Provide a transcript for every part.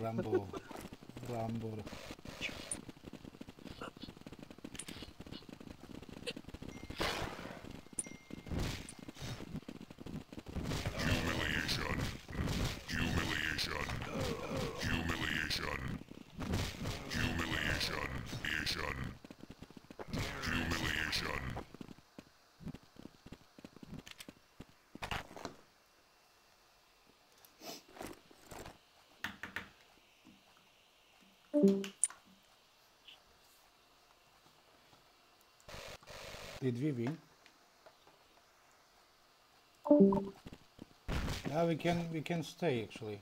Rambo. Rambo. Did we win? Yeah, we can we can stay actually.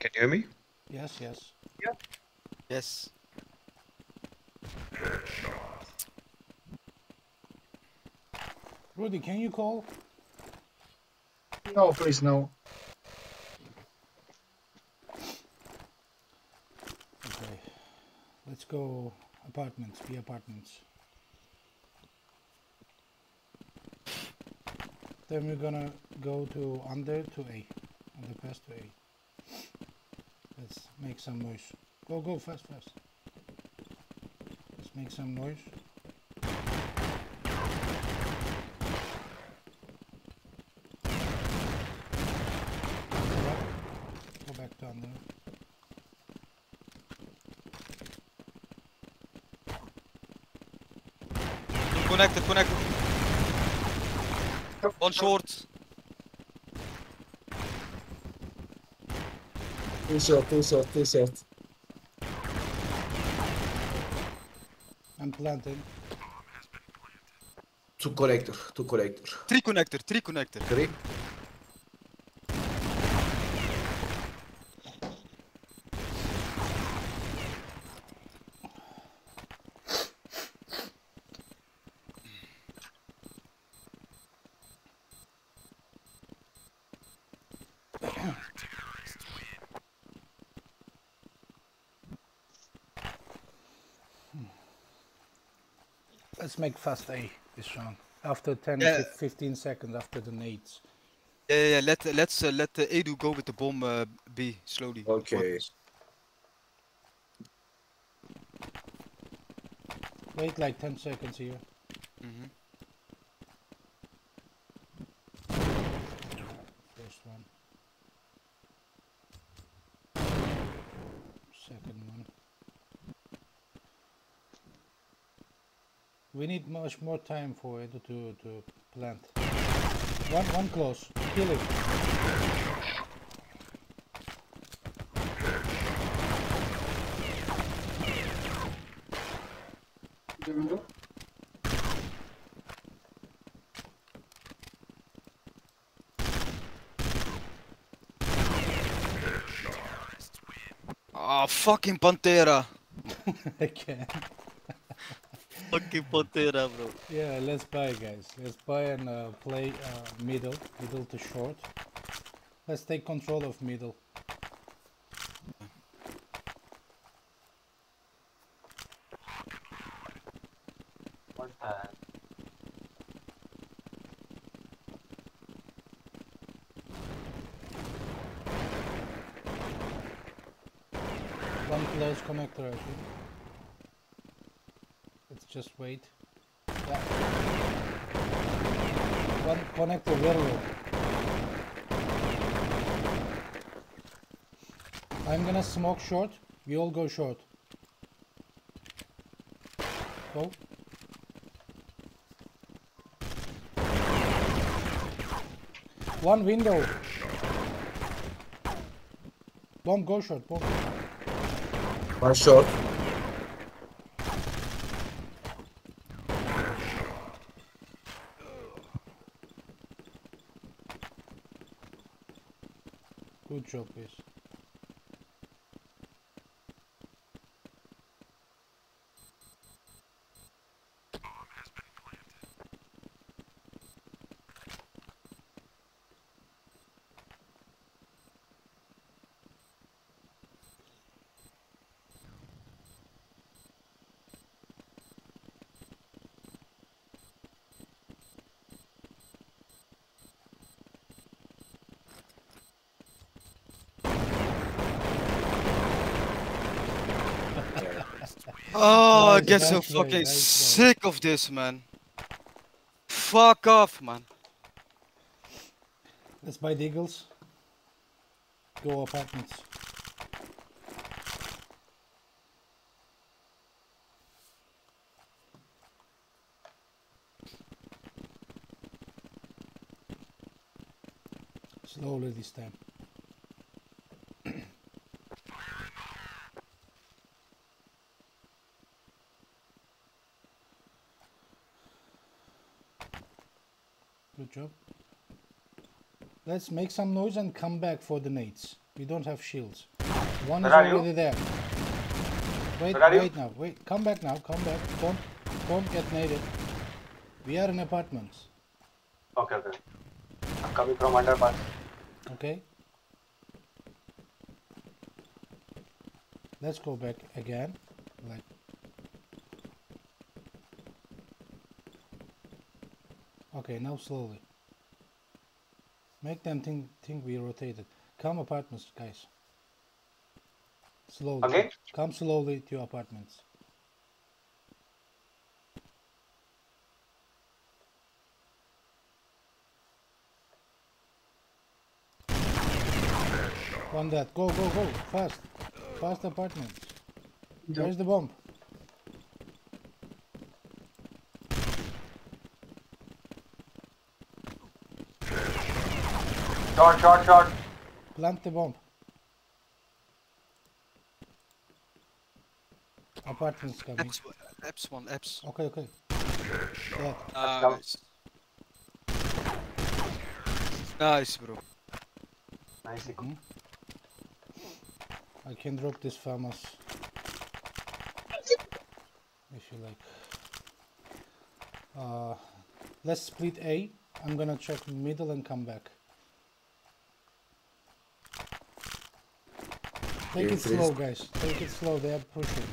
Can you hear me? Yes, yes. Yes. Rudy, can you call? No, please, no. Okay. Let's go apartments, B apartments. Then we're gonna go to under to A. Underpass to A. Let's make some noise. Go, go, fast, fast. Let's make some noise. Connected, connected. One short. Two short, two short, two short. I'm planting. Two connector, two connector. Three connector, three connector. Three. Let's make fast A this round. After 10, Yeah. fif- 15 seconds after the nades. Yeah, yeah, yeah. Let let's uh, let uh, Edu go with the bomb uh, B slowly. Okay. Wait like 10 seconds here. Mhm. First one. Second one. We need much more time for it to, to plant. One, one close. Kill it. Ah, fucking Pantera. Again. Fucking bro. Yeah, let's buy, guys. Let's buy and uh, play uh, middle, middle to short. Let's take control of middle. One close connector, I think. Just wait. Yeah. One connector very low. I'm gonna smoke short. We all go short. Go. One window. Bomb, go short. Bomb. One short. Good job, guys. Oh, I get so fucking sick of this, man. Fuck off, man. Let's buy the Eagles. Go apartments. Slowly this time. Job. Let's make some noise and come back for the nades. We don't have shields. One Where is are you? already there. Wait, are you? wait now. Wait, come back now. Come back. Don't, don't get naded. We are in apartments. Okay, okay. I'm coming from underpass. Okay. Let's go back again. Like. Okay, now slowly. Make them think think we rotated. Come apartments, guys. Slowly. Again? Come slowly to your apartments. One that. Go, go, go. Fast. Fast apartments. Where's the bomb? Short, short, short. Plant the bomb. Apartments coming. Apps, apps one, apps. Okay, okay. Dead. Nice. Nice, bro. Nice. eco. I can drop this FAMAS if you like. Uh, let's split A. I'm gonna check middle and come back. Take it slow, guys. Take it slow. They are pushing.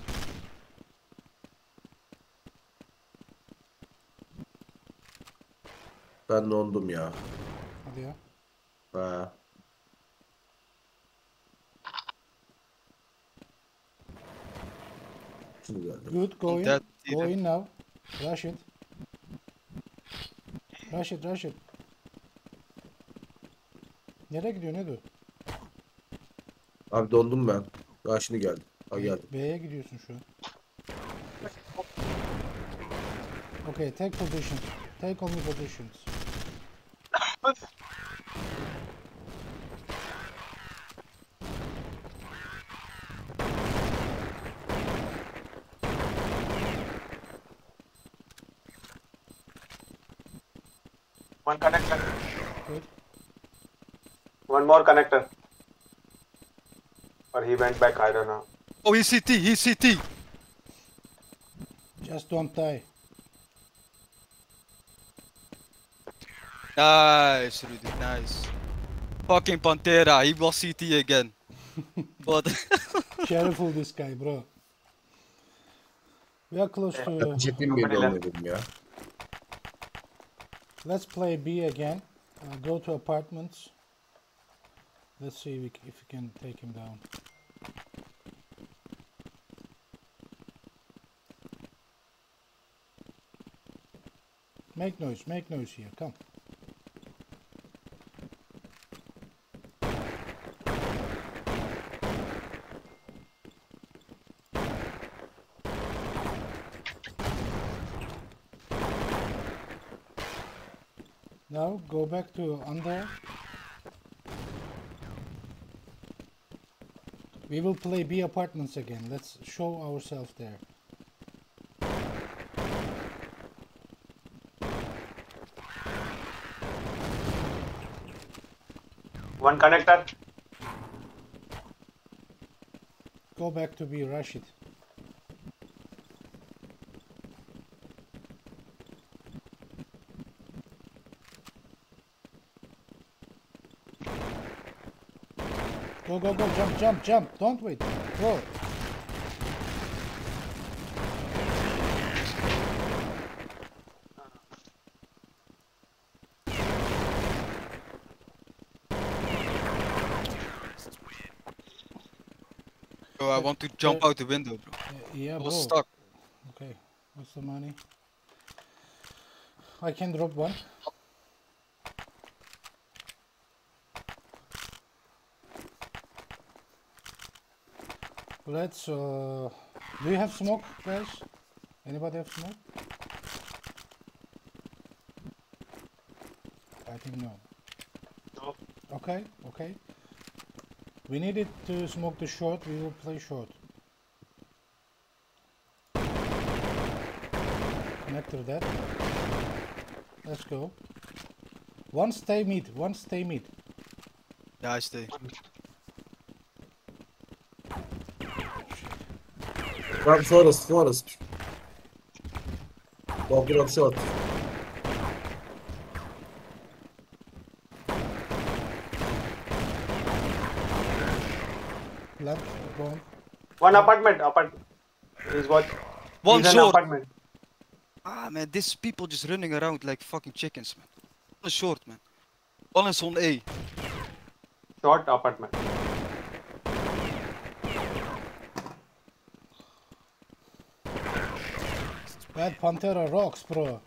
Ben dondum ya. Hadi ya. Ha. Şimdi geldim. Good, go in. That Go in now. Rush it. Rush it, rush it. Nereye gidiyor ne diyor? Abi dondum ben. Daha şimdi geldim. Ha geldim. B'ye gidiyorsun şu an. Okay, take position. Take only positions. One connector. Good. One more connector. Or went back, I don't know. Oh, he's CT, he's CT. Just don't die. Nice, Rudy, nice. Fucking Pantera, he was CT again. but Careful this guy, bro. We are close to. Ciddi bir. Let's play B again. Uh, go to apartments. Let's see if we, if we can take him down. Make noise, make noise here, come. Now go back to under. We will play B apartments again. Let's show ourselves there. One connector. Go back to B, rush it. Go, go, go, jump, jump, jump. Don't wait. Go. Bro, I want to jump out the window, bro. Yeah, I bro. was stuck. Okay, what's the money? I can drop one. Let's. Uh, do you have smoke, guys? Anybody have smoke? I think no. No. Okay, okay. We needed to smoke the short. We will play short. Connect to that. Let's go. One stay mid. One stay mid. Yeah, I stay. One forest, forest. Walking up short. Plant. Bomb. One apartment, apartment. He's what? One He's short. apartment. Ah, man, these people just running around like fucking chickens, man. One is short, man. One is on A. Short apartment. Bad Pantera rocks, bro.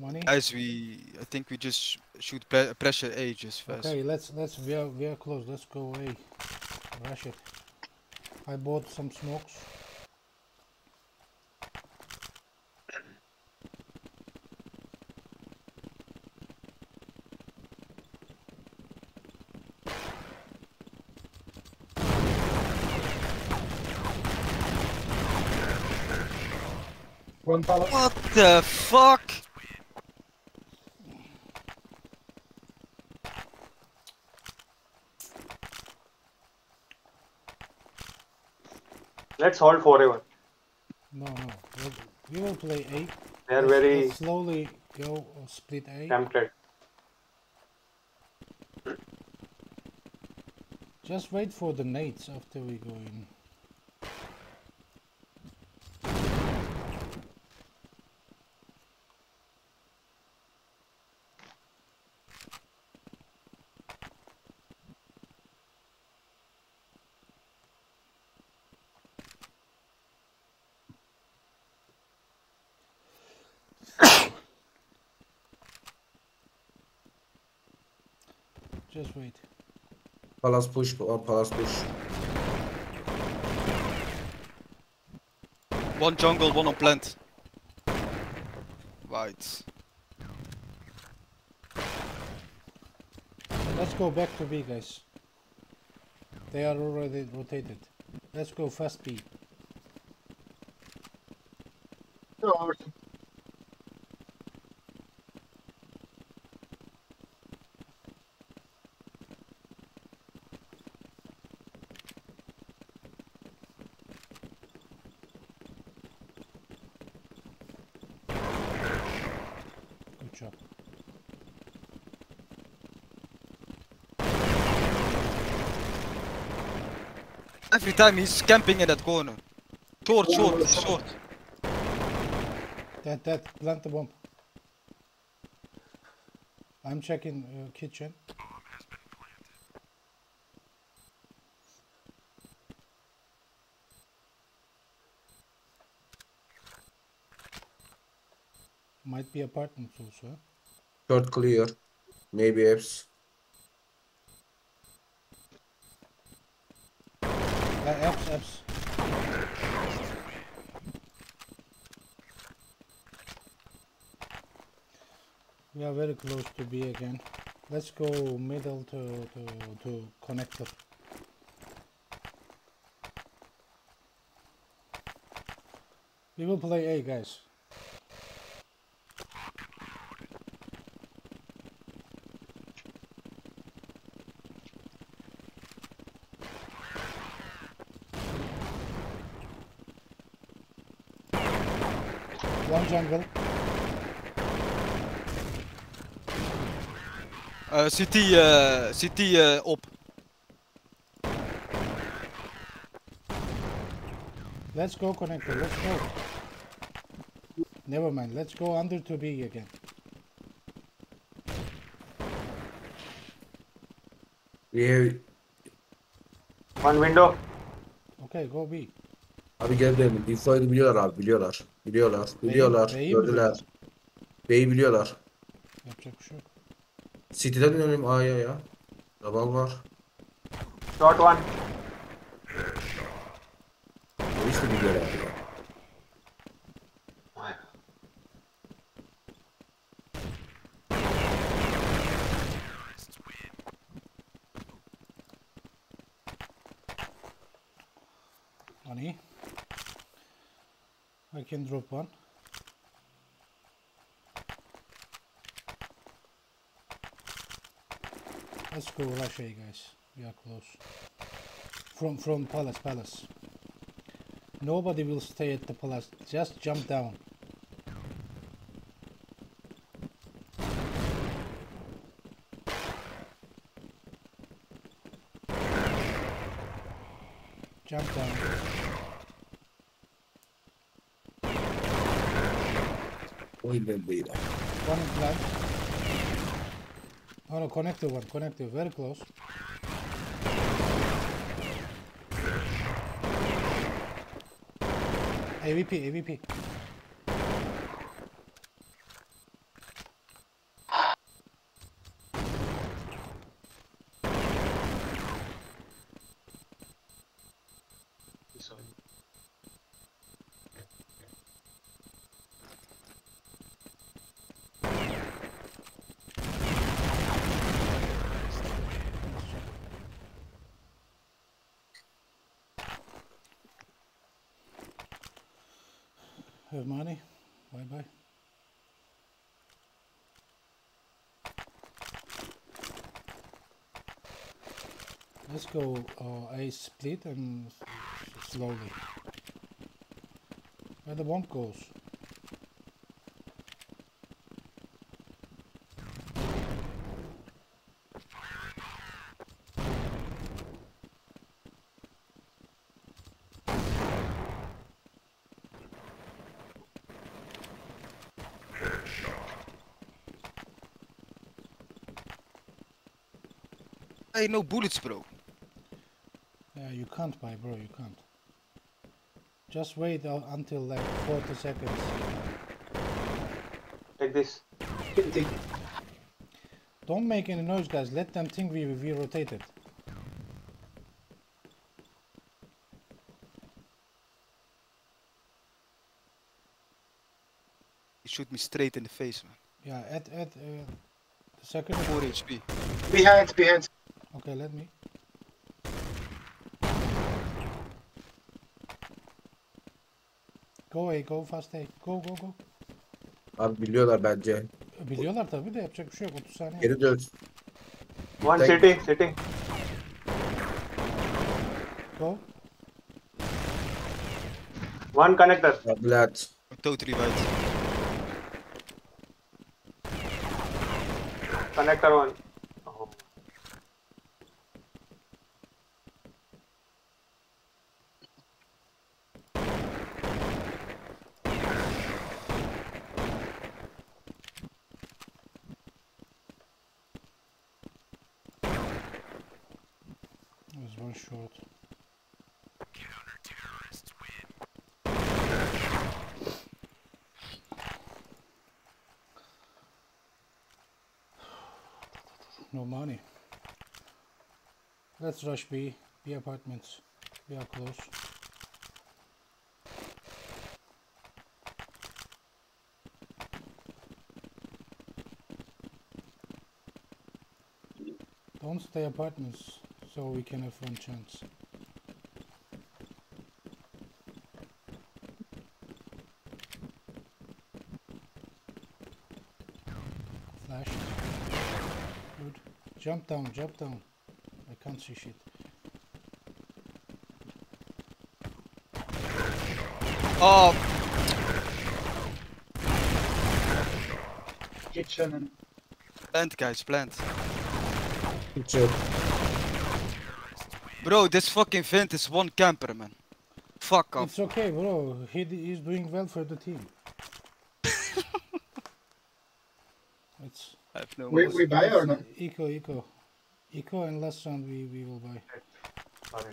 Money. Guys, we. I think we just sh- shoot pre- pressure A just fast. Okay, let's let's we are we are close. Let's go away. Rush it. I bought some smokes. One palace. What the fuck? Let's hold forever. No, no. We play A. They are Let's- very let's slowly go split A. tempted. Just wait for the nades after we go in. Just wait. Palace push, uh, one palace push. One jungle, one on plant. Right. Let's go back to B, guys. They are already rotated. Let's go fast B. Short. Every time he's camping in that corner. Short, short, short. That that plant the bomb. I'm checking uh, kitchen. Might be apartments also. Short clear. Maybe apps. We are very close to B again. Let's go middle to, to, to connector. We will play A, guys. One jungle. Uh, CT, uh, CT uh, op. Let's go connector, let's go. Never mind, let's go under to B again. Yeah. One window. Okay, go B. Abi gel demin. Info'yu biliyorlar abi biliyorlar. Biliyorlar. Biliyorlar. Mi Gördüler. biliyorlar? B'yi biliyorlar. Yapacak bir şey yok. City'den dönelim A'ya ya. Double var. Short one. Rush A guys. We are close. From from palace palace. Nobody will stay at the palace. Just jump down. Jump down. O ilden değil. One in plant. Oh no, connector one, connector, very close. AVP, AVP. Have money. Bye bye. Let's go uh, A split and slowly. Where the bomb goes. Hey, no bullets, bro. Yeah, you can't buy, bro. You can't. Just wait uh, until like 40 seconds. Like this. Don't make any noise, guys. Let them think we we rotated. He shoot me straight in the face, man. Yeah, add add uh, the second. 4 HP. Behind, behind. Okay, let me. Go A, go fast A. Go go go. Abi biliyorlar bence. Biliyorlar tabii de yapacak bir şey yok. 30 saniye. Geri dön. One Thank- city, city. Go. One connector. Vlad. I'm totally right. Connector one. It was one short. No money. Let's rush B. B apartments. We are close. Don't stay apartments so we can have one chance. Flash. Good. Jump down, jump down. I can't see shit. Oh, Kitchen and plant, guys, plant. Hiç yok. Bro, this fucking vent is one camper, man. Fuck off. It's okay, bro. He d- is doing well for the team. it's I have no we, we buy or not? eco, eco, eco, and last round we we will buy. Sorry.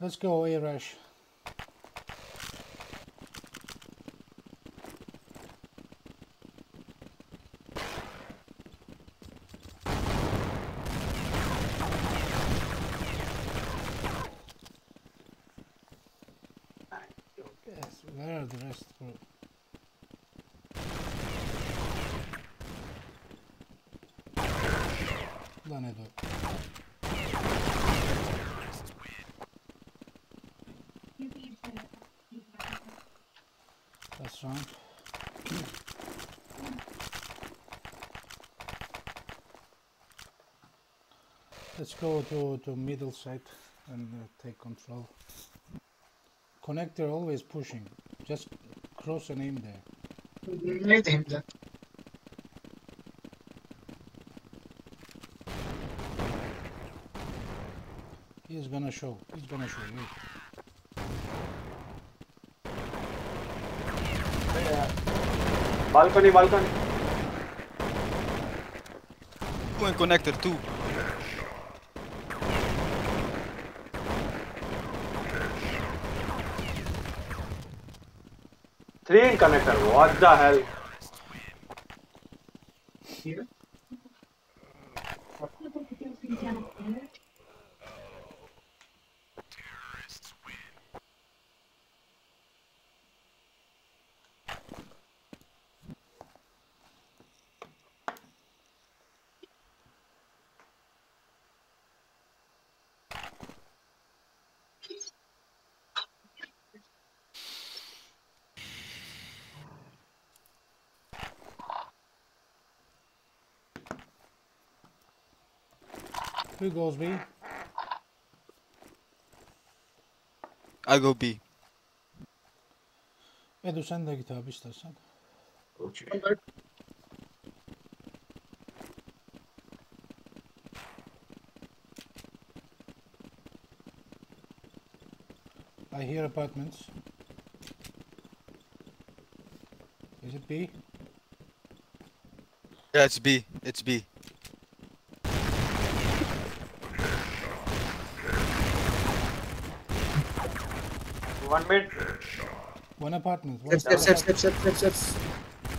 Let's go A rush. Yes, where are the rest? bro? Lanet o. That's wrong. Let's go to, to middle side and uh, take control. Connector always pushing. Just cross and aim there. Need him then. He's gonna show. He's gonna show. Wait. balcony balcony Two in connector, two. Three in connector what the hell Here. Who goes B? I go B. Edu sen de git abi istersen. Okey. Alright. I hear apartments. Is it B? Yeah, it's B. It's B. one mid One apartment. One Steps, steps, steps, steps, steps, steps.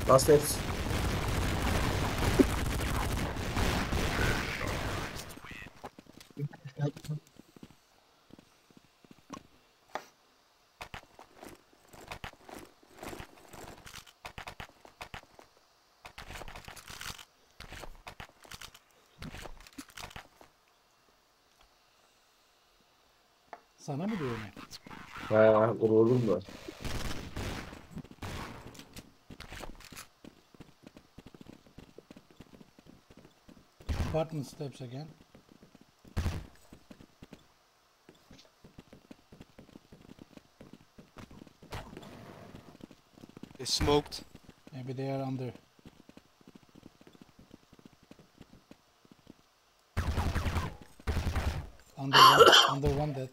Last steps. Sana mı diyorum? Ha, vurdum da. Apartment steps again. They smoked. Maybe they are under. Under one, under one dead.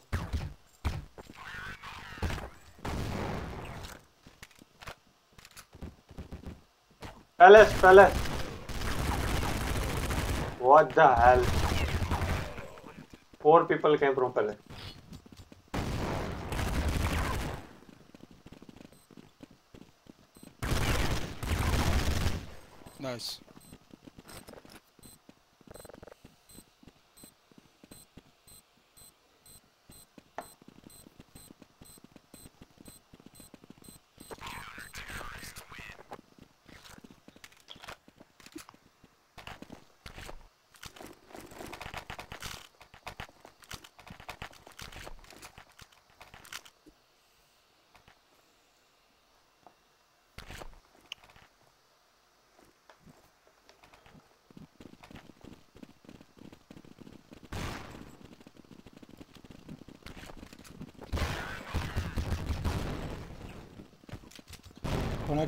Palace palace what the hell? Four people came from palace Nice.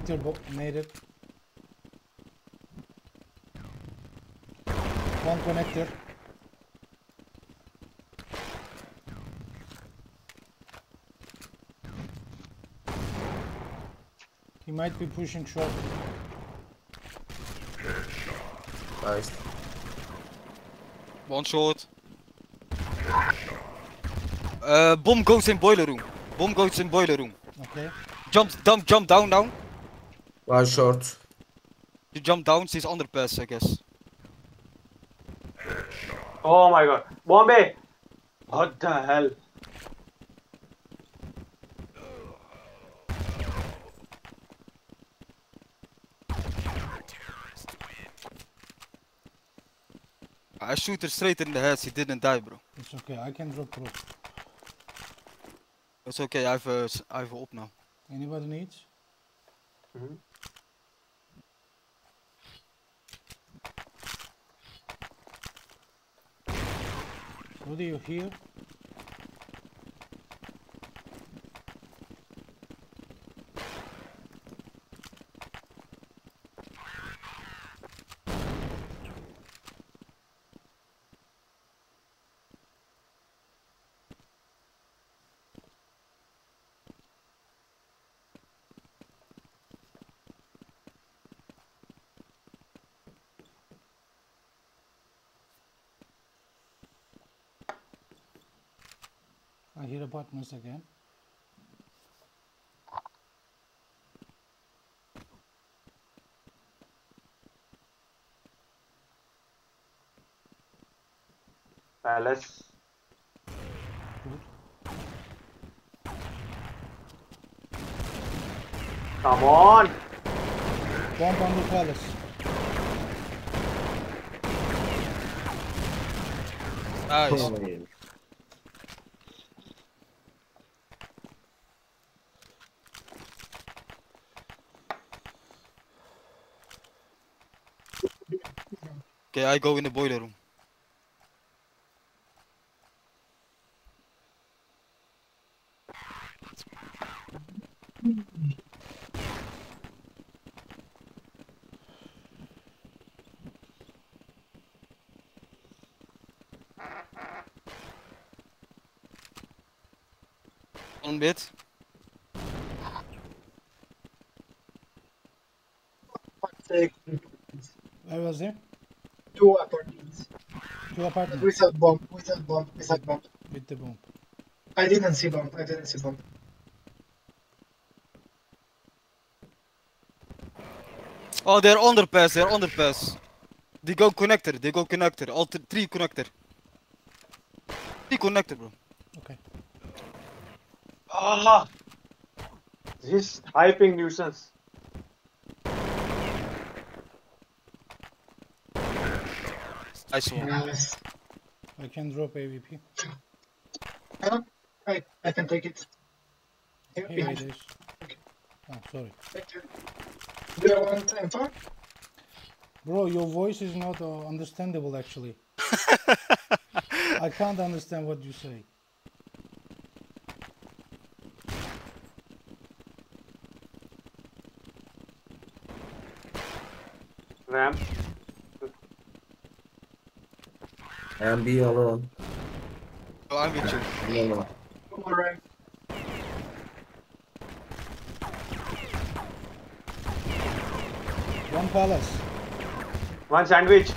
Connector bo- made it. One connector. He might be pushing short. Nice. One short. Uh, bomb goes in boiler room. Bomb goes in boiler room. Okay. Jump, jump, jump down now. One short. You jump down, she's underpass, I guess. Oh my god. Bombay! What the hell? I shoot her straight in the head, she didn't die, bro. It's okay. I can drop proof. It's okay, I have a, s- I have a op now. Anybody needs? Mhm. What do you hear? I hear apartments again. Palace. Good. Come on! Bomb on the palace. Nice. Okay, I go in the boiler room. One bit. Take Where was there? Two apartments. Two apartments Without bomb, without bomb, without bomb. with the bomb. I didn't see bomb, I didn't see bomb. Oh, they're underpass, they're underpass. They go connector, they go connector. All th- three connector. Three connector, bro. Okay. Ah! This hyping nuisance. Nice one. Nice. I can drop AVP. Huh? I, I can take it. Here, Here behind. it is. Oh, sorry. Thank you. Do you want info? Bro, your voice is not uh, understandable actually. I can't understand what you say. Ramp. And be alone. Oh, I'm with you. No, no. Alright. One palace. One sandwich.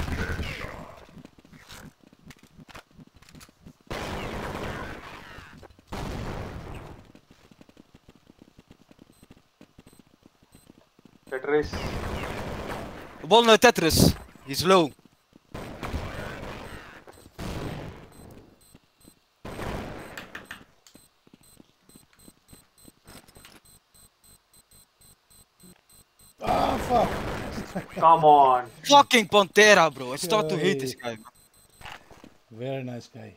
Tetris. One uh, Tetris. He's low. Ah, fuck. Come on. Fucking Pantera, bro. I start to hate this guy. Very nice guy.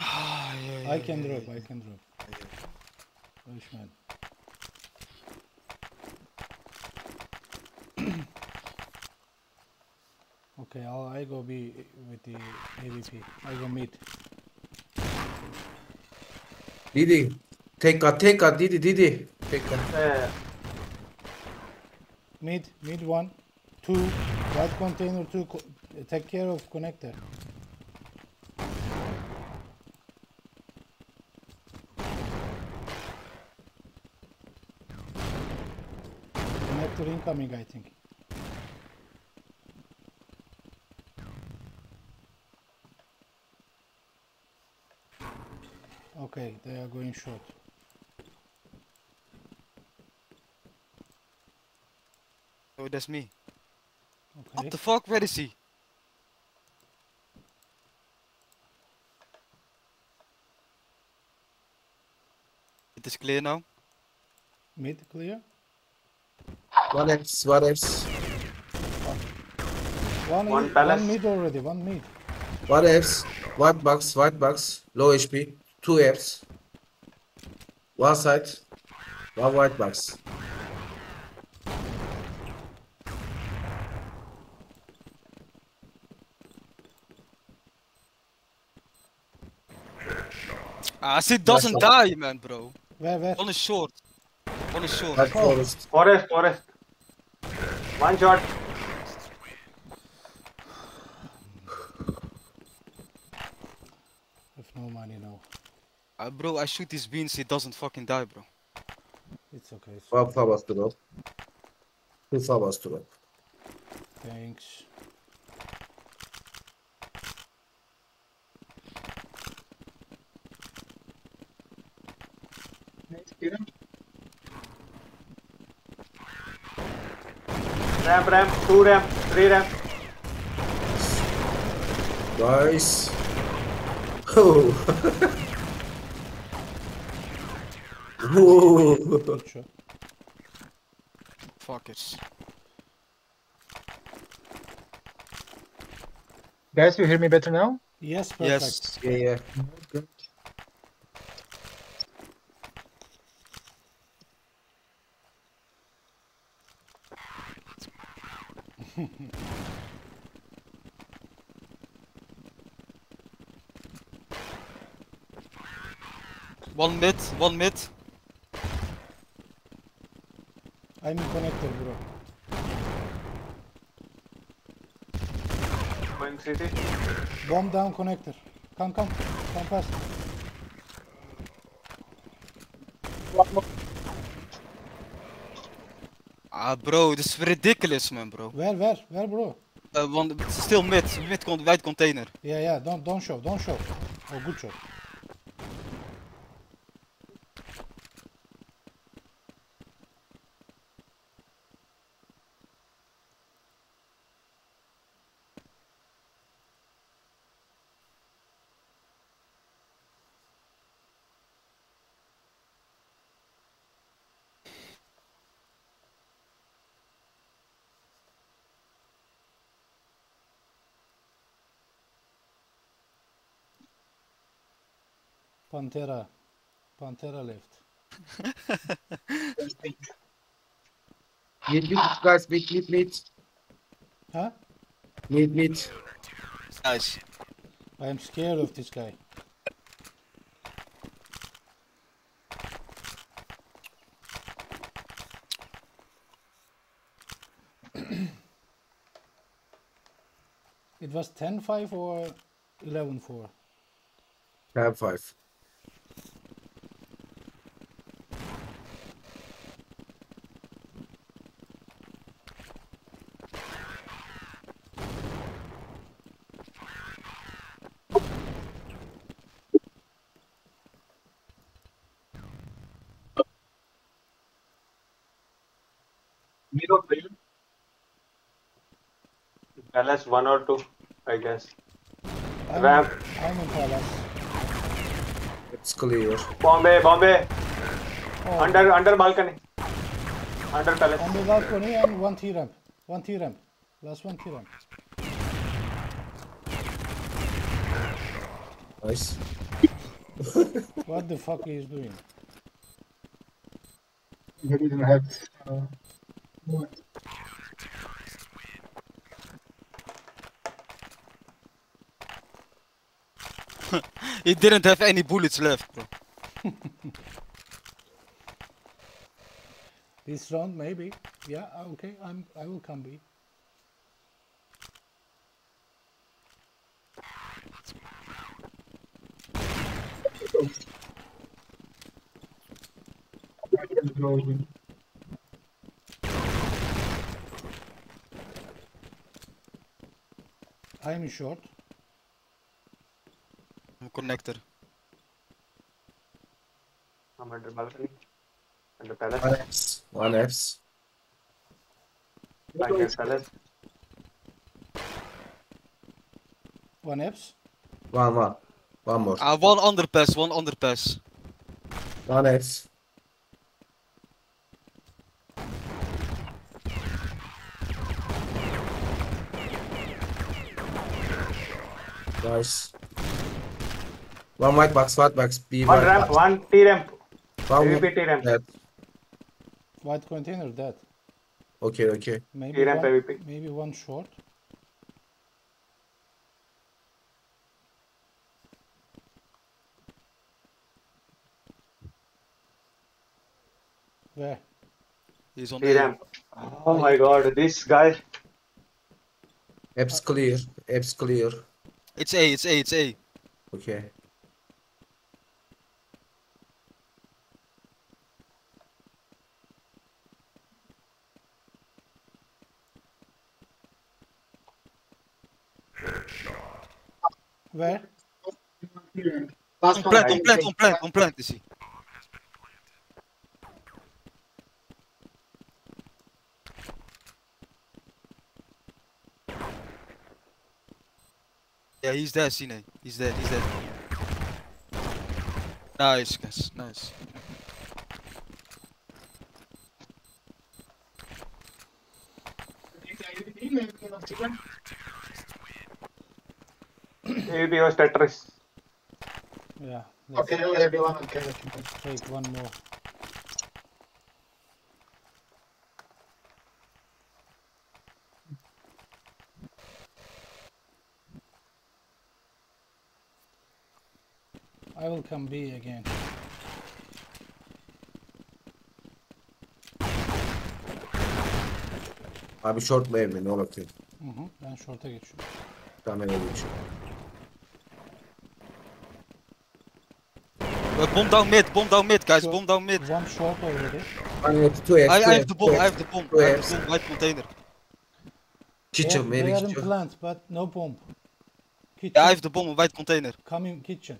Ah, yeah, yeah, I can yeah, drop, I can drop. Bushman. okay, I'll, I go be with the AVP. I go mid. Didi. Take a, take a, Didi, Didi. Take a. Yeah. Mid, mid one, two, right container. Co take care of connector. Connector incoming, I think. Okay, they are going short. Oh, that's me. Okay. What the fuck? Where is he? It is clear now. Mid clear. One X, one X, One, One i- palace. one mid already. One mid. one X, white box, white box, low HP, two Fs. One side, one white box. Ah, he doesn't one. die, man, bro. Where where? One is short. One is short. White forest. Forest, forest. One shot. If no money, no. Ah, bro, I shoot these beans, he doesn't fucking die, bro. It's okay. It's One FAMAS drop. Two FAMAS drop. Thanks. Nice, get him. Ramp, ramp, two ramp, three ramp. Nice. Oh. Whoa. Good shot. Fuck it. Guys, you hear me better now? Yes, perfect. Yes. Yeah, yeah. One mid, one mid. I'm in connector, bro. Going city. Bomb down connector. Come, come. Come fast. One more. Ah, bro, this is ridiculous, man, bro. Where, where, where, bro? Uh, one, still mid, mid white container. Yeah, yeah. Don't, don't show. Don't show. Oh, good shot. Pantera. Pantera left. you, you guys meet, meet, meet. Huh? Meet, meet. Nice. I am scared of this guy. it was 10-5 or 11-4? 10-5. Zero bill. Palace one or two, I guess. I'm, Ram. I'm in Palace. It's clear. Bombay, Bombay. Oh. Under, under balcony. Under Palace. Under balcony and one T ramp. One T ramp. Last one T ramp. Nice. what the fuck he is doing? He didn't have. Uh... what? He didn't have any bullets left, bro. This round maybe. Yeah, uh, okay. I'm. I will come B. I can go in. I'm short. Connector. I'm under balcony. Under palace. One Fs. One Fs. Back near palace. One Fs. One one. One more. Uh, one underpass, one underpass. One Fs. Nice. One white box, white box, B One white ramp, box. one T ramp. One AVP T ramp. Dead. White container dead. Okay, okay. Maybe T ramp one, AVP. maybe one short. Where? He's on T A. ramp. Oh my god, this guy. Apps clear. Apps clear. It's A, it's A, it's A. Okay. Where? Last On one. plant, on plant, on plant, on plant is Yeah, he's there, Seine. He's there, he's there. Nice, guys, nice. AVP was Tetris. Yeah. Okay, everyone. Okay, okay. take one more. I will come B again. Abi short mu ev mi? Ne bakayım? Hı hı. Ben short'a geçiyorum. Tamam ben öyle geçiyorum. Uh, bomb down mid, bomb down mid, guys, bomb down mid. One short already. One F, two F, I, I have the bomb, I have the bomb, I have the bomb, white container. They, Kitchen, they maybe are in kitchen. plant, but no bomb. Kitchen. Yeah, I have the bomb, white container. Come in kitchen.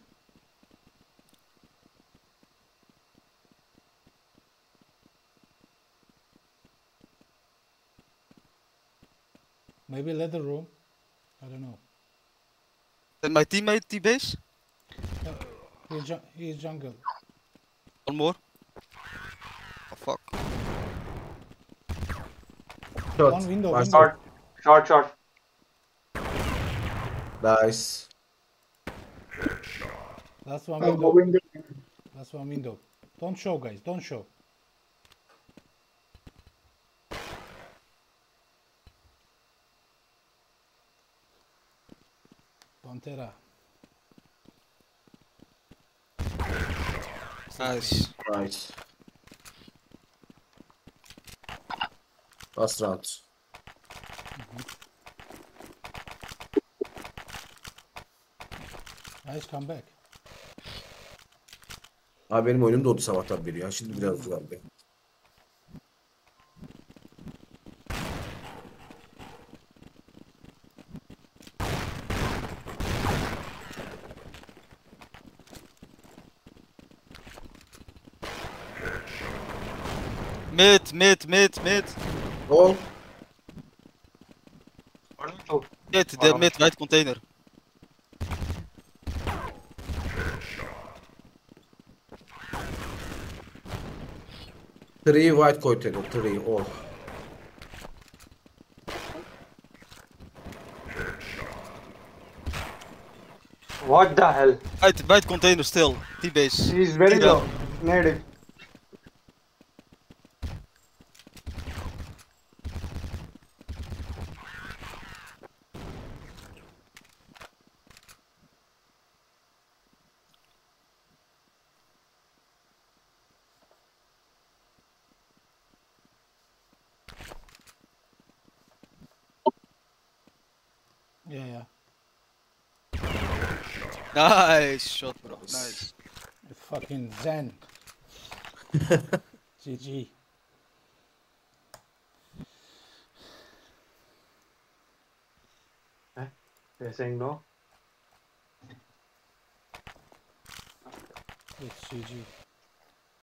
Maybe leather room. I don't know. And my teammate T-base. Uh, he's, ju- he's jungle. One more. Oh, fuck. Short. One window, One window. Short. Short, short. Nice. That's one window. That's one window. Don't show, guys. Don't show. Pantera. Nice. Nice. Last round. Nice comeback. Abi benim oyunum doldu sabahtan beri ya. Şimdi biraz düzeldi. Mid, mid, mid, mid. Oh. One, two. Mid, the Wow. mid, white container. Three white container. Three. Oh. What the hell? White, white container still. T-base. He's very Yeah. low. Native. Yeah, yeah. Nice shot, bro. Nice. Fucking Zen. GG. Eh? They're saying no. It's GG.